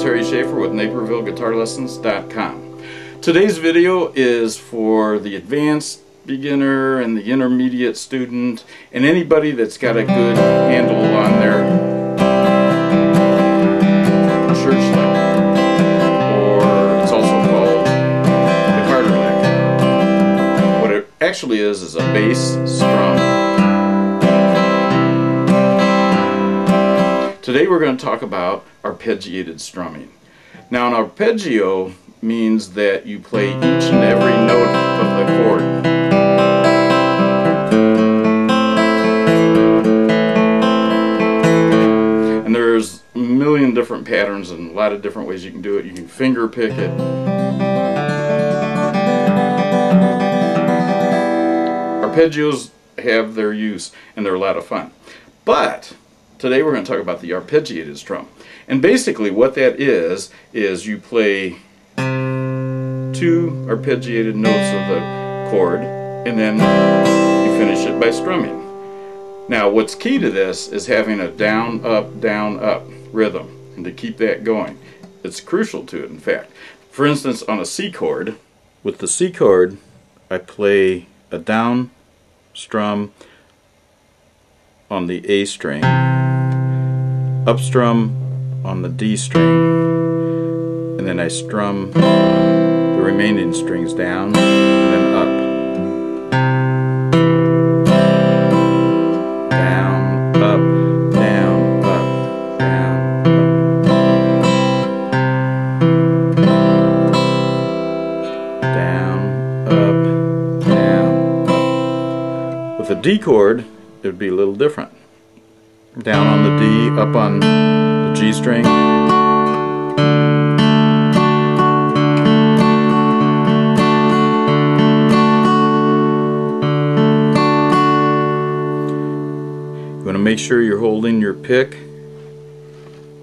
Terry Schaefer with NapervilleGuitarLessons.com. Today's video is for the advanced beginner and the intermediate student and anybody that's got a good handle on their church lick or it's also called the Carter lick. What it actually is is a bass strum. Today we're going to talk about arpeggiated strumming. Now an arpeggio means that you play each and every note of the chord. And there's a million different patterns and a lot of different ways you can do it. You can finger pick it. Arpeggios have their use and they're a lot of fun. But Today we're going to talk about the arpeggiated strum. And basically what that is, is you play two arpeggiated notes of the chord and then you finish it by strumming. Now what's key to this is having a down, up, down, up rhythm and to keep that going. It's crucial to it in fact. For instance on a C chord, with the C chord I play a down strum on the A string up strum on the D string and then I strum the remaining strings down and then up down up down up down up down up down up. With a D chord it would be a little different down on the D, up on the G string. You want to make sure you're holding your pick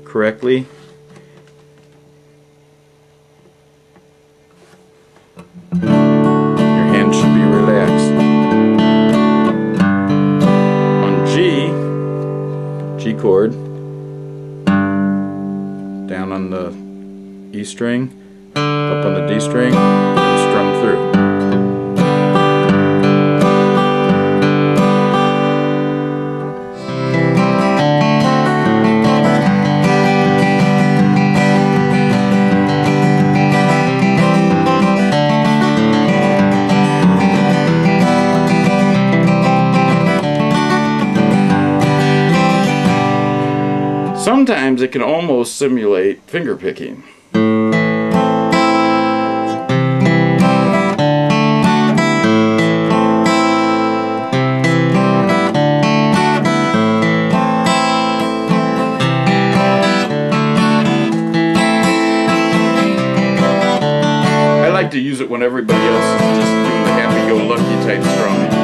correctly. Down on the E string, up on the D string, and strum through. Sometimes it can almost simulate finger picking. I like to use it when everybody else is just doing the happy-go-lucky type strumming.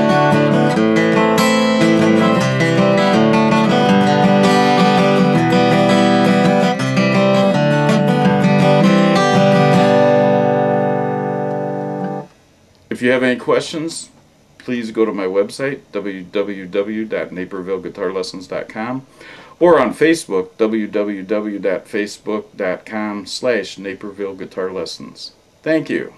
You have any questions, please go to my website, www.napervilleguitarlessons.com, or on Facebook, www.facebook.com slash Naperville Guitar Lessons. Thank you.